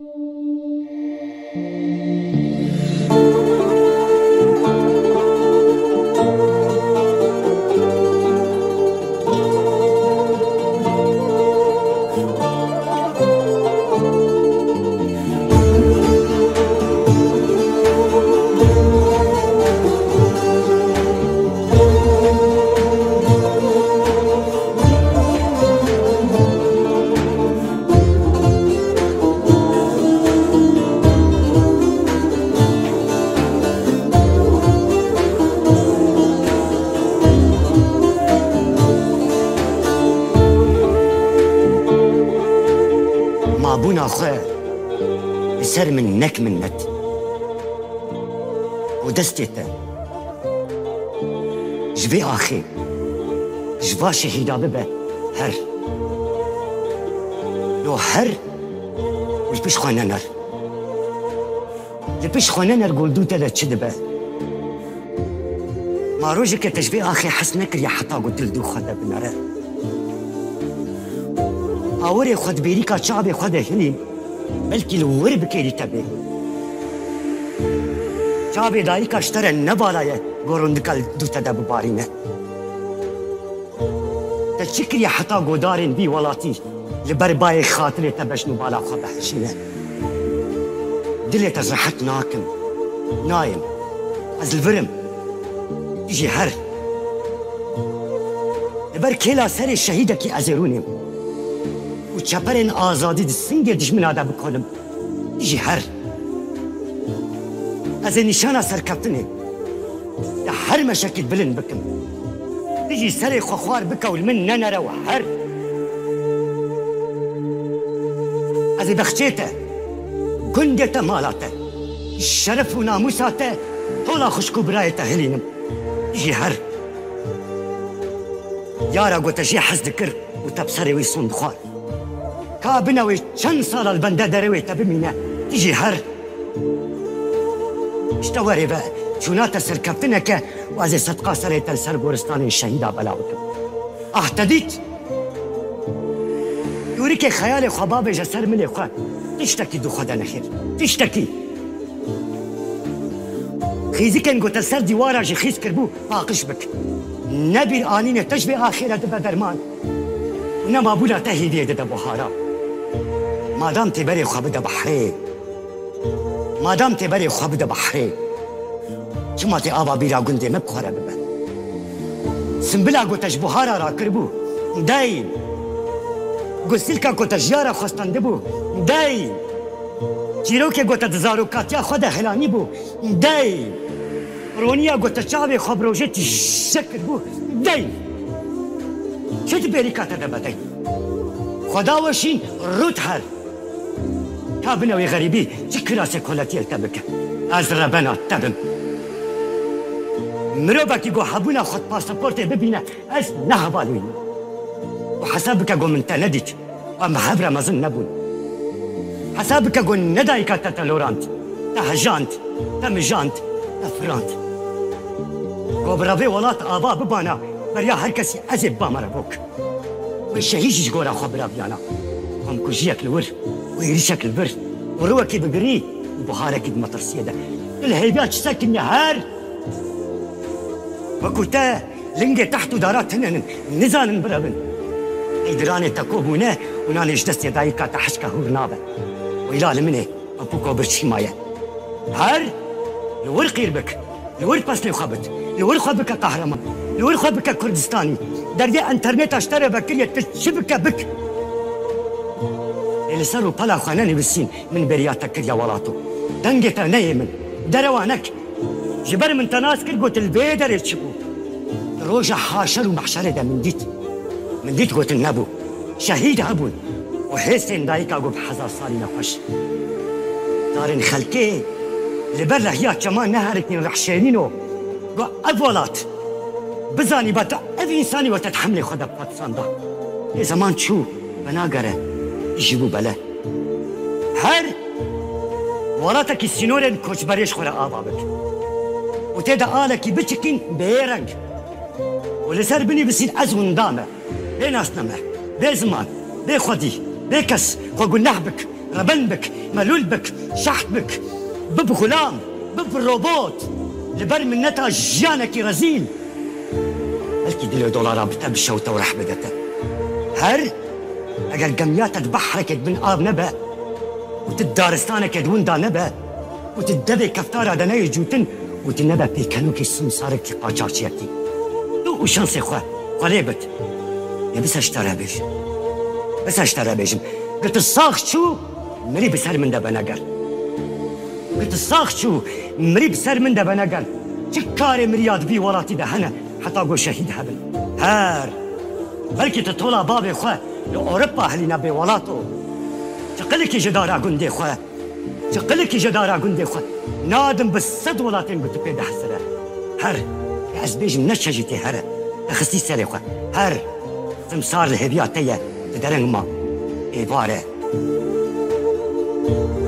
مابونا خواه بسر من نك منت ودستيتا جبي آخي جبا شهيدا ببه. هر. لو هر. بيش خوانا نر. لبيش خوانا نر قول دوتا دا چه دبه. ما روجك تجبي آخي حس نكر يا حتا قلت لدو خدا بنره. آور خود بیری کا چاب خود هلیم بلکه لور بکیری تبه چاب دایی کاشتر نبالایه گوروندکال دوتا ده ببارینه تا چکری حتا گودارین بی ولاتی لبر بای خاطر تبشنو بالا خو بحشینه دلت از راحت ناکم نایم از الورم تجي هر. لبر كلا سر الشهيدة كي أزروني وشبرن آزادي دي سنجر دشمن هذا بكلم تجي هر از نشانه سرکفتنه ده هر مشکل بلند بکم تجي سر خوخوار بکول من ننره و هر از بخچيته گندته مالاته الشرف وناموساته طولا خشكو برايته هلينم يجي هر يارا قلت جي حز ذكر وتبصري دخوار كابنوي چند سال البنده دروي تبمينه تيجي هر. اشتوري بقى شونات سركفتنك وازي صدقا سريت السر قورستان الشهيدة بلاوتم اهتديت يوريك خيالي خبابي جسر ملي خوا تشتكي دو خدا نخير. تشتكي. خيزيكن قلت السر ديوارا جي خيز كربو باقش بك. نبير آنينه تشبه آخرة دبا درمان. ونما بولا تهيدي دبا بحارا مادام تبري خواب ده بحري مادام تبري خواب ده بحري چما تی آبا بیرا گنده مبخوره ببه سنبلا گوتش بحارا را کربو. داین گسیلکا گوتش یارا خواستنده بو. داین چیروک گوتت زاروکاتیا خود هلانی بو. داین رونیا گوتش چاوی خواب روژه تی شکر بو. داین چه تی بری کاتا ده بداین خدا وشین رود هر تابنەوەی غەریبی چ کراسێک کۆلەتیلتە بکە؟ ئەس ڕەبەنا تەبم مرۆڤێکی گۆ هەبوونا خۆت پاسەپۆرتێ ببینە ئەس نەهەبالوین و حەساب بکە گۆ من تە نەدیت ئەم هەبرە مەزن نەبوون. حەساب بکە گۆ نەدایکە تە تەلۆرانت تە هەژاند تە مژاند تە فراند گۆ بڕەوێ وڵات ببانە بەریا هەر کەسی ئەزێ بامەرە بۆک. وشەهیشیش گۆرە خۆ برابیانە. خۆم کوژیەک لور ويريشك البرد وروكي بقري وبهارك المطر سيدة الهيبات ساكن نهار وكوتا لنجي تحت دارات هنا نزان برابن. إدراني تكوبونا وناني جدست يداي كاتا حشكا هور نابا وإلا لمني أبوكو برشي مايا هار لور قيربك لور بس لي خبت لور خبك قهرمان لور خبك كردستاني. دردي انترنت أشتري بكرية تشبكة بك. صاروا بلا خاناني بالسين. من برياتك كريا ولاتو دنجتا نيمن دروانك. جبر من تناسكر قلت البيدر يتشبو روجا حاشر ومحشر ده من ديت. من ديت قلت النبو. شهيد أبون وحسين دايكا قب حزار صاري نخش دارن خلكي لبر هي كمان نهرتني رحشينينو. أفولات بزاني بات أف إنساني وتتحملي خدا باتسان ده زمان شو؟ بناقره. جيبوا بلا هر ولاتك السنورن كوش بريش خورا آبابك وتيدا آلكي بچكين بيرنج ولسر بني بسين أزون دامه بين أسنمه بي زمان. بي خودي بي كس خو نحبك غبن بك ملول بك شحت بك بب غلام. بب روبوت. لبر من نتا جانك رزيل بلكي دلو دولار بتا بالشوطة ورح بدتا هر اگر قمياتك بحرك من آب نبا وتدارستانك دون دا نبا وتدبي كفتارة دناي جوتن وتنبا بيكانوكي سمسارك قاچارچيكي تو وشانسي خواه قليبت يا بس اشترى بيش بس اشترى بيجم قلت الصاغ شو مري بسر من دبا نقر قلت الصاغ شو مري بسر من دبا نقر چكاري مرياد بي ولاتي دهنا حتى أقول شهيد هبل. هار بلكي تطولع بابي خواه لأوروبا أهلنا بولاطو تقلك جدارا قندي خوا تقلك جدارا قندي خو، نادم صد ولاتين قلت بيد حسرة هر عزبيج نشا جيتي هر. أخسي سالي خوا هر تمسار الهبياتية تدرنغ ما. إبارة Thank you.